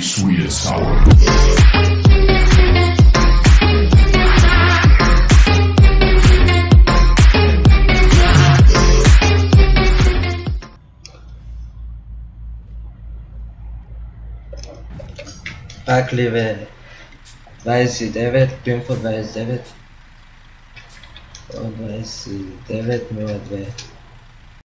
sweet and sour. Backliebe Weißi David, Gümpfer Weiß David und Weißi David Mörder.